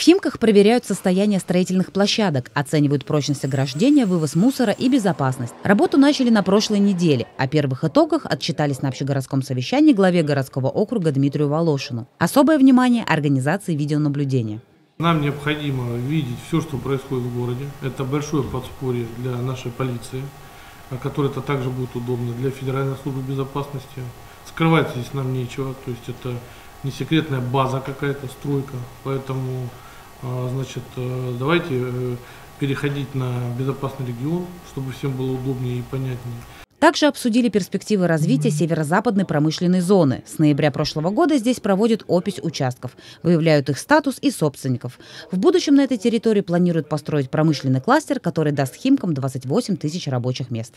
В Химках проверяют состояние строительных площадок, оценивают прочность ограждения, вывоз мусора и безопасность. Работу начали на прошлой неделе. О первых итогах отчитались на общегородском совещании главе городского округа Дмитрию Волошину. Особое внимание организации видеонаблюдения. Нам необходимо видеть все, что происходит в городе. Это большое подспорье для нашей полиции, которое это также будет удобно для Федеральной службы безопасности. Скрывать здесь нам нечего, то есть это не секретная база какая-то, стройка. Поэтому, значит, э, давайте э, переходить на безопасный регион, чтобы всем было удобнее и понятнее. Также обсудили перспективы развития северо-западной промышленной зоны. С ноября прошлого года здесь проводят опись участков, выявляют их статус и собственников. В будущем на этой территории планируют построить промышленный кластер, который даст Химкам 28 тысяч рабочих мест.